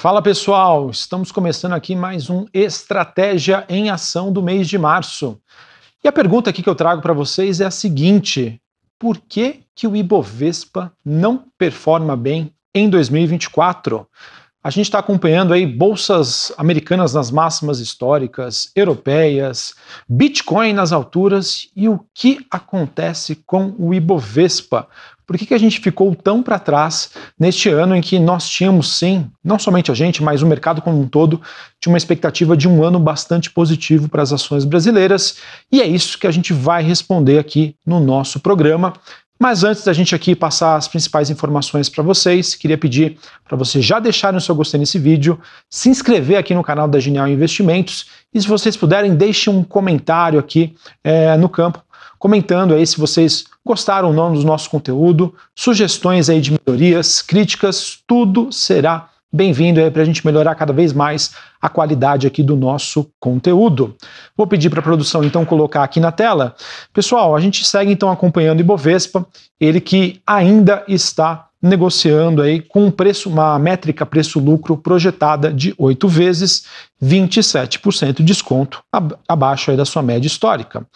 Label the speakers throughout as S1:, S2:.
S1: Fala pessoal, estamos começando aqui mais um Estratégia em Ação do mês de março. E a pergunta aqui que eu trago para vocês é a seguinte: por que, que o Ibovespa não performa bem em 2024? A gente está acompanhando aí bolsas americanas nas máximas históricas, europeias, Bitcoin nas alturas e o que acontece com o Ibovespa? Por que, que a gente ficou tão para trás neste ano em que nós tínhamos, sim, não somente a gente, mas o mercado como um todo, tinha uma expectativa de um ano bastante positivo para as ações brasileiras? E é isso que a gente vai responder aqui no nosso programa. Mas antes da gente aqui passar as principais informações para vocês, queria pedir para vocês já deixarem o seu gostei nesse vídeo, se inscrever aqui no canal da Genial Investimentos e se vocês puderem, deixem um comentário aqui é, no campo, comentando aí se vocês gostaram ou não do nosso conteúdo, sugestões aí de melhorias, críticas, tudo será bem-vindo aí para a gente melhorar cada vez mais a qualidade aqui do nosso conteúdo. Vou pedir para a produção então colocar aqui na tela. Pessoal, a gente segue então acompanhando o Ibovespa, ele que ainda está negociando aí com um preço, uma métrica preço-lucro projetada de 8 vezes, 27% de desconto abaixo da sua média histórica.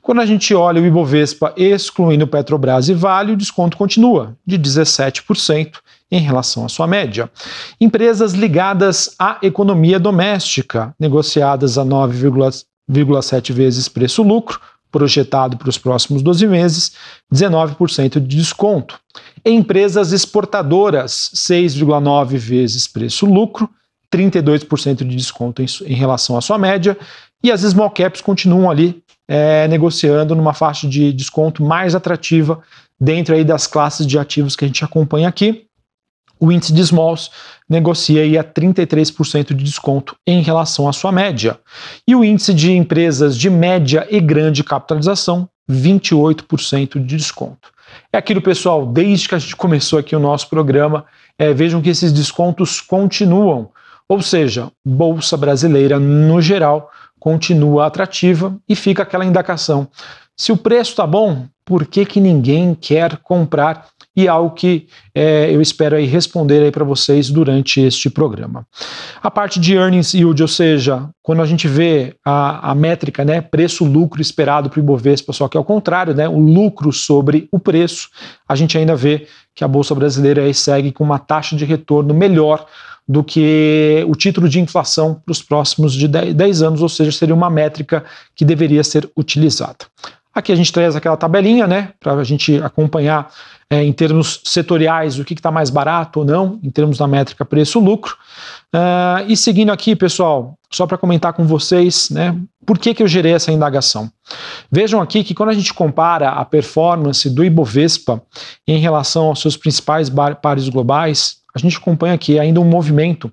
S1: Quando a gente olha o Ibovespa excluindo Petrobras e Vale, o desconto continua de 17% em relação à sua média. Empresas ligadas à economia doméstica, negociadas a 9,7 vezes preço-lucro, projetado para os próximos 12 meses, 19% de desconto. Empresas exportadoras, 6,9 vezes preço-lucro, 32% de desconto em, em, relação à sua média, e as small caps continuam ali é, negociando numa faixa de desconto mais atrativa dentro aí das classes de ativos que a gente acompanha aqui. O índice de smalls negocia aí a 33% de desconto em relação à sua média. E o índice de empresas de média e grande capitalização, 28% de desconto. É aquilo, pessoal, desde que a gente começou aqui o nosso programa, é, vejam que esses descontos continuam. Ou seja, Bolsa Brasileira, no geral, continua atrativa e fica aquela indicação. Se o preço está bom, por que, que ninguém quer comprar? e algo que é, eu espero aí responder aí para vocês durante este programa. A parte de earnings yield, ou seja, quando a gente vê a, a métrica, né, preço-lucro esperado para o Ibovespa, só que ao contrário, né, o lucro sobre o preço, a gente ainda vê que a Bolsa Brasileira aí segue com uma taxa de retorno melhor do que o título de inflação para os próximos de 10 anos, ou seja, seria uma métrica que deveria ser utilizada. Aqui a gente traz aquela tabelinha, né, para a gente acompanhar é, em termos setoriais o que está mais barato ou não, em termos da métrica preço-lucro. Uh, e seguindo aqui, pessoal, só para comentar com vocês, né, por que, que eu gerei essa indagação? Vejam aqui que quando a gente compara a performance do Ibovespa em relação aos seus principais pares globais, a gente acompanha aqui ainda um movimento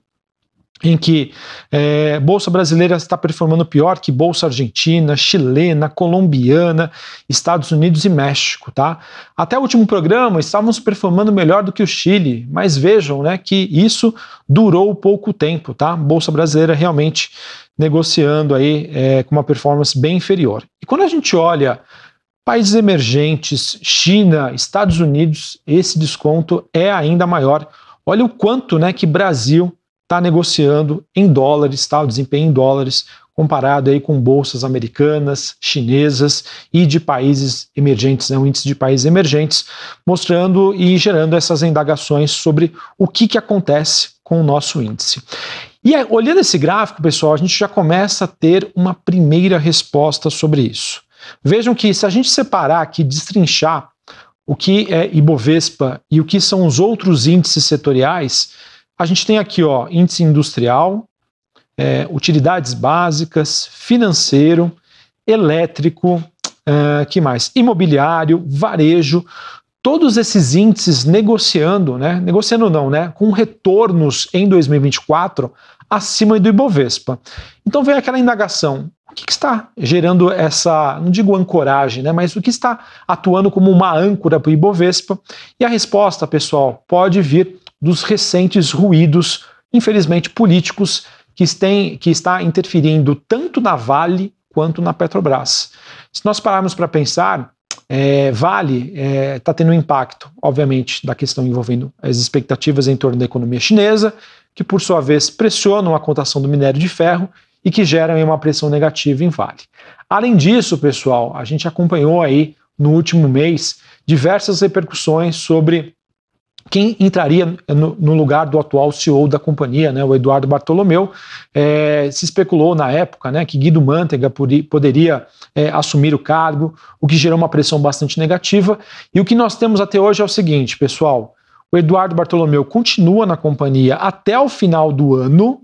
S1: em que é, Bolsa Brasileira está performando pior que Bolsa Argentina, chilena, colombiana, Estados Unidos e México, tá? Até o último programa estávamos performando melhor do que o Chile, mas vejam, né, que isso durou pouco tempo, tá? Bolsa Brasileira realmente negociando aí é, com uma performance bem inferior. E quando a gente olha países emergentes, China, Estados Unidos, esse desconto é ainda maior. Olha o quanto, né, que Brasil está negociando em dólares, tá? o desempenho em dólares, comparado aí com bolsas americanas, chinesas e de países emergentes, né, um índice de países emergentes, mostrando e gerando essas indagações sobre o que, que acontece com o nosso índice. E aí, olhando esse gráfico, pessoal, a gente já começa a ter uma primeira resposta sobre isso. Vejam que se a gente separar aqui, destrinchar o que é Ibovespa e o que são os outros índices setoriais, a gente tem aqui ó, índice industrial, é, utilidades básicas, financeiro, elétrico, é, que mais? Imobiliário, varejo, todos esses índices negociando, né? Negociando não, né? Com retornos em 2024 acima do Ibovespa. Então vem aquela indagação: o que, que, está gerando essa, não digo ancoragem, né? Mas o que está atuando como uma âncora para o Ibovespa? E a resposta, pessoal, pode vir dos recentes ruídos, infelizmente políticos, que, tem, que está interferindo tanto na Vale quanto na Petrobras. Se nós pararmos para pensar, é, Vale está é, tá tendo um impacto, obviamente, da questão envolvendo as expectativas em torno da economia chinesa, que por sua vez pressionam a cotação do minério de ferro e que geram uma pressão negativa em Vale. Além disso, pessoal, a gente acompanhou aí no último mês diversas repercussões sobre quem entraria no, no, lugar do atual CEO da companhia, né, o Eduardo Bartolomeu. É, se especulou na época né, que Guido Mantega poderia é, assumir o cargo, o que gerou uma pressão bastante negativa. E o que nós temos até hoje é o seguinte, pessoal: o Eduardo Bartolomeu continua na companhia até o final do ano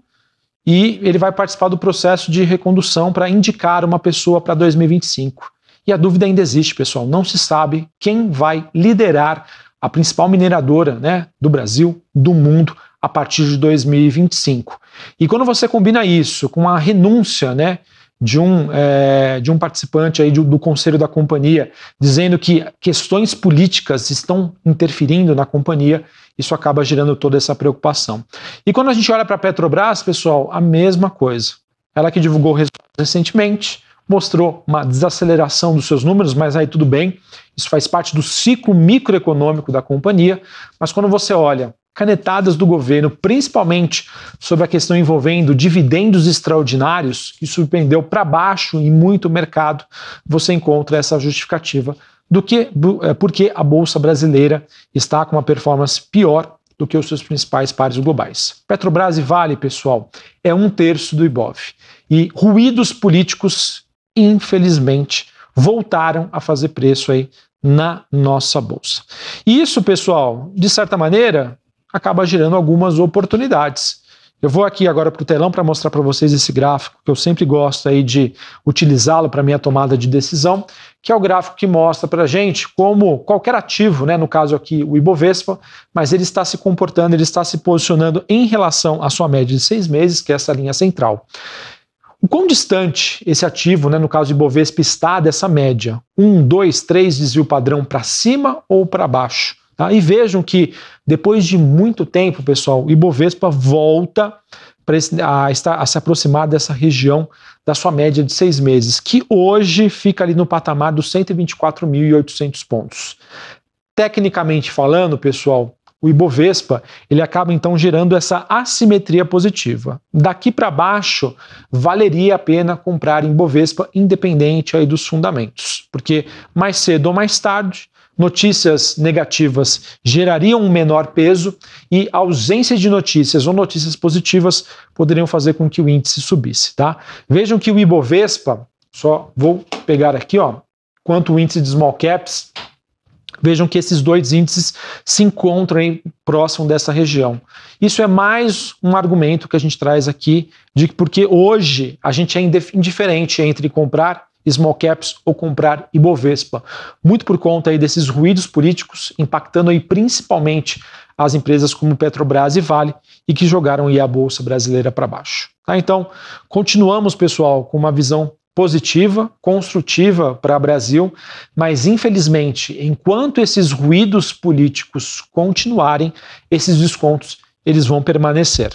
S1: e ele vai participar do processo de recondução para indicar uma pessoa para 2025. E a dúvida ainda existe, pessoal. Não se sabe quem vai liderar a principal mineradora né, do Brasil, do mundo, a partir de 2025. E quando você combina isso com a renúncia né, de, um, é, de um participante aí do, do conselho da companhia, dizendo que questões políticas estão interferindo na companhia, isso acaba gerando toda essa preocupação. E quando a gente olha para a Petrobras, pessoal, a mesma coisa. Ela que divulgou resultados recentemente, mostrou uma desaceleração dos seus números, mas aí tudo bem, isso faz parte do ciclo microeconômico da companhia. Mas quando você olha canetadas do governo, principalmente sobre a questão envolvendo dividendos extraordinários, que surpreendeu para baixo em muito mercado, você encontra essa justificativa do que é, porque a bolsa brasileira está com uma performance pior do que os seus principais pares globais. Petrobras e Vale, pessoal, é um terço do IBOV. E ruídos políticos infelizmente, voltaram a fazer preço aí na nossa bolsa. E isso, pessoal, de certa maneira, acaba gerando algumas oportunidades. Eu vou aqui agora para o telão para mostrar para vocês esse gráfico, que eu sempre gosto aí de utilizá-lo para minha tomada de decisão, que é o gráfico que mostra para a gente como qualquer ativo, né, no caso aqui o Ibovespa, mas ele está se comportando, ele está se posicionando em relação à sua média de seis meses, que é essa linha central. O quão distante esse ativo, né, no caso de Bovespa, está dessa média? Um, dois, três desvio padrão para cima ou para baixo? Tá? E vejam que depois de muito tempo, pessoal, Ibovespa volta a, a se aproximar dessa região da sua média de seis meses, que hoje fica ali no patamar dos 124.800 pontos. Tecnicamente falando, pessoal, o Ibovespa, ele acaba então gerando essa assimetria positiva. Daqui para baixo, valeria a pena comprar em Ibovespa independente aí dos fundamentos, porque mais cedo ou mais tarde, notícias negativas gerariam um menor peso e ausência de notícias ou notícias positivas poderiam fazer com que o índice subisse, tá? Vejam que o Ibovespa, só vou pegar aqui, ó, quanto o índice de small caps Vejam que esses dois índices se encontram aí próximo dessa região. Isso é mais um argumento que a gente traz aqui de que porque hoje a gente é indiferente entre comprar small caps ou comprar Ibovespa, muito por conta aí desses ruídos políticos impactando aí principalmente as empresas como Petrobras e Vale e que jogaram aí a bolsa brasileira para baixo. Tá? Então, continuamos, pessoal, com uma visão positiva, construtiva para o Brasil, mas infelizmente, enquanto esses ruídos políticos continuarem, esses descontos eles vão permanecer.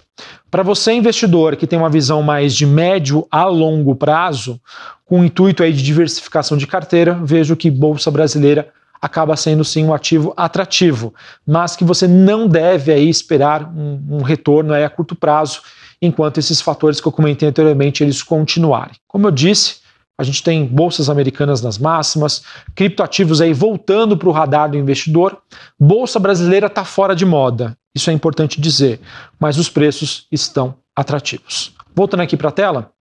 S1: Para você investidor que tem uma visão mais de médio a longo prazo, com o intuito aí de diversificação de carteira, vejo que bolsa brasileira acaba sendo sim um ativo atrativo, mas que você não deve aí esperar um, um retorno aí a curto prazo enquanto esses fatores que eu comentei anteriormente eles continuarem. Como eu disse, a gente tem bolsas americanas nas máximas, criptoativos aí voltando para o radar do investidor. Bolsa brasileira está fora de moda, isso é importante dizer, mas os preços estão atrativos. Voltando aqui para a tela,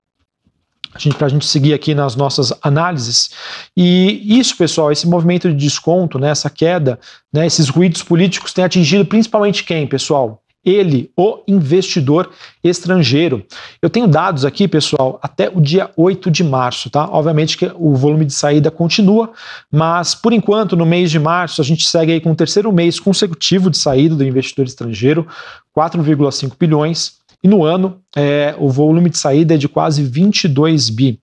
S1: para a gente seguir aqui nas nossas análises. E isso, pessoal, esse movimento de desconto, né, essa queda, né, esses ruídos políticos têm atingido principalmente quem, pessoal? Ele, o investidor estrangeiro. Eu tenho dados aqui, pessoal, até o dia 8 de março, tá? Obviamente que o volume de saída continua, mas por enquanto, no mês de março, a gente segue aí com o terceiro mês consecutivo de saída do investidor estrangeiro, 4,5 bilhões. E no ano, é, o volume de saída é de quase 22 bi.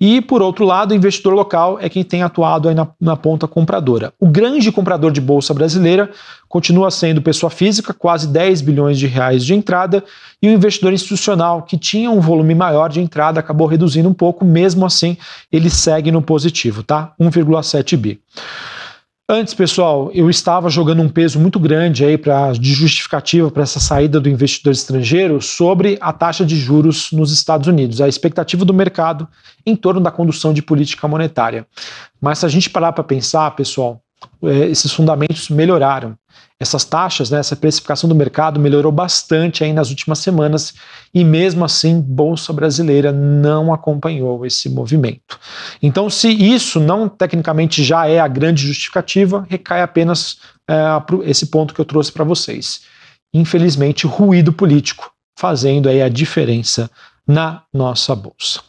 S1: E, por outro lado, o investidor local é quem tem atuado na, na ponta compradora. O grande comprador de bolsa brasileira continua sendo pessoa física, quase 10 bilhões de reais de entrada, e o investidor institucional, que tinha um volume maior de entrada, acabou reduzindo um pouco, mesmo assim, ele segue no positivo, tá? 1,7 bi. Antes, pessoal, eu estava jogando um peso muito grande aí para de justificativa para essa saída do investidor estrangeiro sobre a taxa de juros nos Estados Unidos, a expectativa do mercado em torno da condução de política monetária. Mas se a gente parar para pensar, pessoal, é, esses fundamentos melhoraram. Essas taxas, né, essa precificação do mercado melhorou bastante aí nas últimas semanas e mesmo assim Bolsa Brasileira não acompanhou esse movimento. Então, se isso não tecnicamente já é a grande justificativa, recai apenas é, esse ponto que eu trouxe para vocês. Infelizmente, ruído político fazendo aí a diferença na nossa bolsa.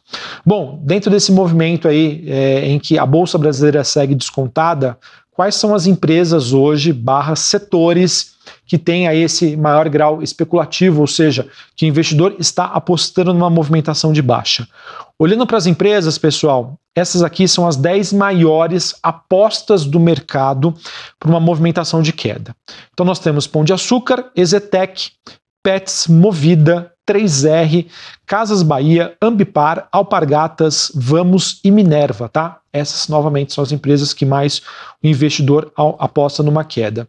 S1: Bom, dentro desse movimento aí é, em que a bolsa brasileira segue descontada, quais são as empresas hoje, barra setores, que têm aí esse maior grau especulativo, ou seja, que o investidor está apostando numa movimentação de baixa. Olhando para as empresas, pessoal, essas aqui são as 10 maiores apostas do mercado para uma movimentação de queda. Então nós temos Pão de Açúcar, Ezetec, Pets, Movida, 3R, Casas Bahia, Ambipar, Alpargatas, Vamos e Minerva, tá? Essas novamente são as empresas que mais o investidor aposta numa queda.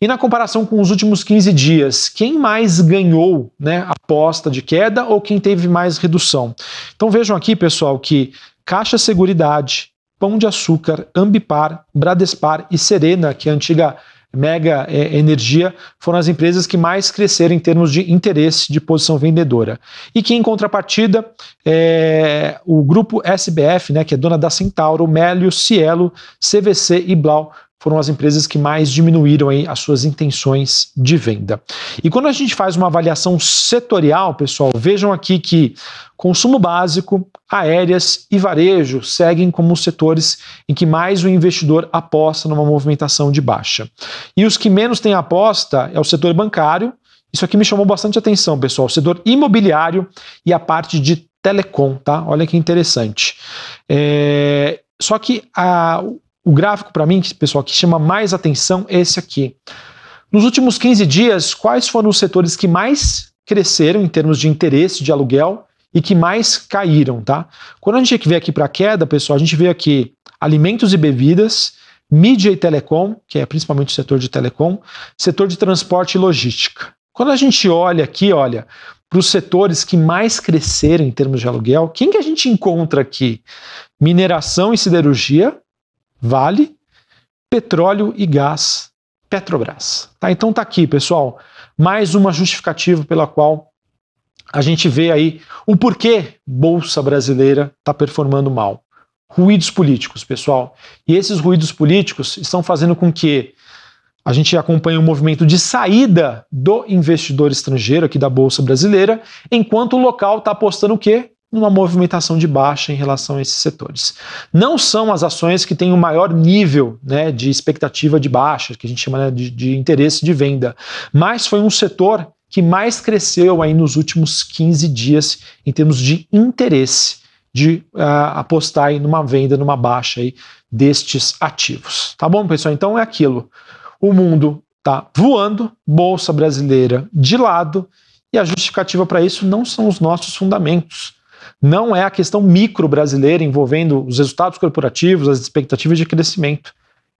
S1: E na comparação com os últimos 15 dias, quem mais ganhou, né, aposta de queda ou quem teve mais redução? Então vejam aqui, pessoal, que Caixa Seguridade, Pão de Açúcar, Ambipar, Bradespar e Serena, que é a antiga Mega é, Energia foram as empresas que mais cresceram em termos de interesse de posição vendedora. E que, em contrapartida, é, o grupo SBF, né, que é dona da Centauro, Mélio, Cielo, CVC e Blau, foram as empresas que mais diminuíram aí as suas intenções de venda. E quando a gente faz uma avaliação setorial, pessoal, vejam aqui que consumo básico, aéreas e varejo seguem como os setores em que mais o investidor aposta numa movimentação de baixa. E os que menos têm aposta é o setor bancário. Isso aqui me chamou bastante atenção, pessoal. O setor imobiliário e a parte de telecom, tá? Olha que interessante. É... Só que a, o gráfico, para mim, pessoal, que chama mais atenção é esse aqui. Nos últimos 15 dias, quais foram os setores que mais cresceram em termos de interesse de aluguel e que mais caíram, tá? Quando a gente vê aqui para queda, pessoal, a gente vê aqui alimentos e bebidas, mídia e telecom, que é principalmente o setor de telecom, setor de transporte e logística. Quando a gente olha aqui, olha, para os setores que mais cresceram em termos de aluguel, quem que a gente encontra aqui? Mineração e siderurgia, Vale, petróleo e gás, Petrobras. Tá? Então tá aqui, pessoal, mais uma justificativa pela qual a gente vê aí o porquê Bolsa Brasileira está performando mal. Ruídos políticos, pessoal. E esses ruídos políticos estão fazendo com que a gente acompanhe um movimento de saída do investidor estrangeiro aqui da Bolsa Brasileira, enquanto o local está apostando o quê? Numa movimentação de baixa em relação a esses setores. Não são as ações que têm o maior nível né, de expectativa de baixa, que a gente chama né, de, de interesse de venda, mas foi um setor que mais cresceu aí nos últimos 15 dias em termos de interesse de uh, apostar aí numa venda, numa baixa aí destes ativos. Tá bom, pessoal? Então é aquilo. O mundo está voando, bolsa brasileira de lado, e a justificativa para isso não são os nossos fundamentos não é a questão micro brasileira envolvendo os resultados corporativos, as expectativas de crescimento.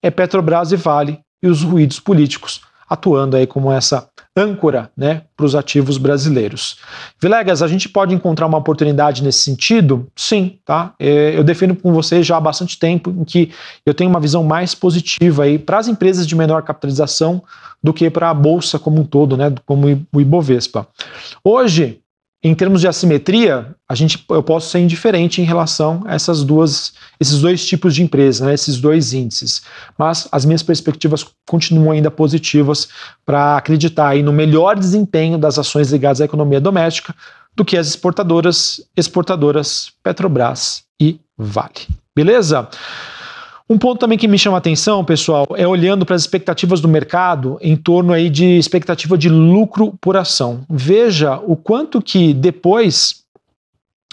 S1: É Petrobras e Vale e os ruídos políticos atuando aí como essa âncora né, para os ativos brasileiros. Vilegas, a gente pode encontrar uma oportunidade nesse sentido? Sim, tá? É, eu defendo com vocês já há bastante tempo em que eu tenho uma visão mais positiva aí para as empresas de menor capitalização do que para a bolsa como um todo, né, como o Ibovespa. Hoje, em termos de assimetria, a gente, eu posso ser indiferente em relação a essas duas, esses dois tipos de empresa, né, esses dois índices. Mas as minhas perspectivas continuam ainda positivas para acreditar aí no melhor desempenho das ações ligadas à economia doméstica do que as exportadoras, exportadoras Petrobras e Vale. Beleza? Um ponto também que me chama a atenção, pessoal, é olhando para as expectativas do mercado em torno aí de expectativa de lucro por ação. Veja o quanto que depois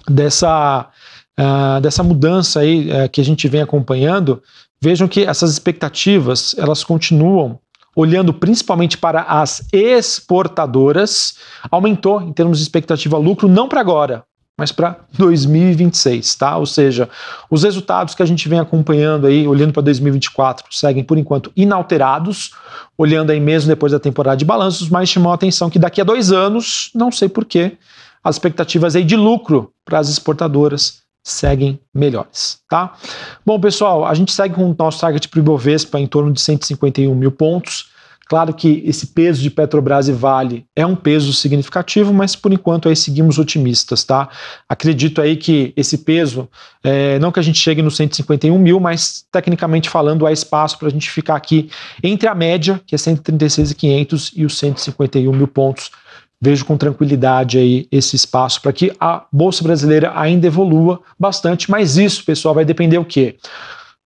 S1: dessa, uh, dessa mudança aí uh, que a gente vem acompanhando, vejam que essas expectativas elas continuam olhando principalmente para as exportadoras, aumentou em termos de expectativa lucro, não para agora, mas para 2026, tá? Ou seja, os resultados que a gente vem acompanhando aí, olhando para 2024, seguem por enquanto inalterados, olhando aí mesmo depois da temporada de balanços, mas chamou a atenção que daqui a dois anos, não sei porquê, as expectativas aí de lucro para as exportadoras seguem melhores, tá? Bom, pessoal, a gente segue com o nosso target para o Ibovespa em torno de 151 mil pontos. Claro que esse peso de Petrobras e Vale é um peso significativo, mas por enquanto aí seguimos otimistas, tá? Acredito aí que esse peso, é, não que a gente chegue no 151 mil, mas tecnicamente falando, há espaço para a gente ficar aqui entre a média, que é 136.500, e os 151 mil pontos. Vejo com tranquilidade aí esse espaço para que a Bolsa Brasileira ainda evolua bastante, mas isso, pessoal, vai depender o quê?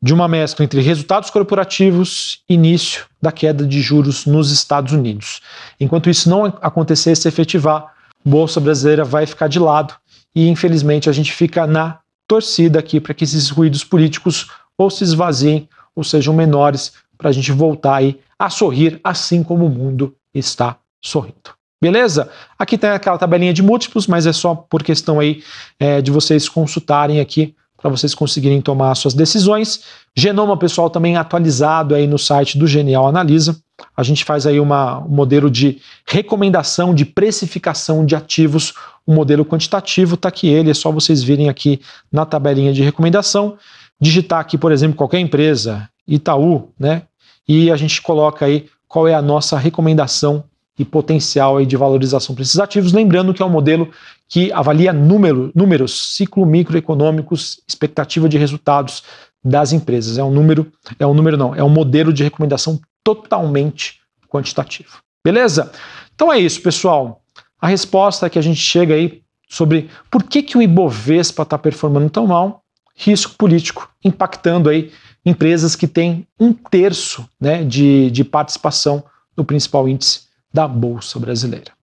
S1: de uma mescla entre resultados corporativos início da queda de juros nos Estados Unidos. Enquanto isso não acontecer, se efetivar, Bolsa Brasileira vai ficar de lado e, infelizmente, a gente fica na torcida aqui para que esses ruídos políticos ou se esvaziem ou sejam menores para a gente voltar aí a sorrir assim como o mundo está sorrindo. Beleza? Aqui tem aquela tabelinha de múltiplos, mas é só por questão aí é, de vocês consultarem aqui para vocês conseguirem tomar suas decisões. Genoma pessoal também atualizado aí no site do Genial Analisa. A gente faz aí uma, um modelo de recomendação de precificação de ativos, um modelo quantitativo, tá aqui ele, é só vocês virem aqui na tabelinha de recomendação, digitar aqui, por exemplo, qualquer empresa, Itaú, né? E a gente coloca aí qual é a nossa recomendação e potencial aí de valorização para esses ativos. Lembrando que é um modelo que avalia número, números, ciclo microeconômicos, expectativa de resultados das empresas. É um número, é um número não, é um modelo de recomendação totalmente quantitativo. Beleza? Então é isso, pessoal. A resposta que a gente chega aí sobre por que, que o Ibovespa está performando tão mal, risco político impactando aí empresas que têm um terço né, de, de participação no principal índice da Bolsa Brasileira.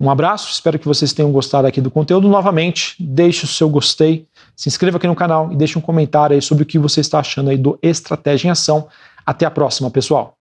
S1: Um abraço, espero que vocês tenham gostado aqui do conteúdo. Novamente, deixe o seu gostei, se inscreva aqui no canal e deixe um comentário aí sobre o que você está achando aí do Estratégia em Ação. Até a próxima, pessoal!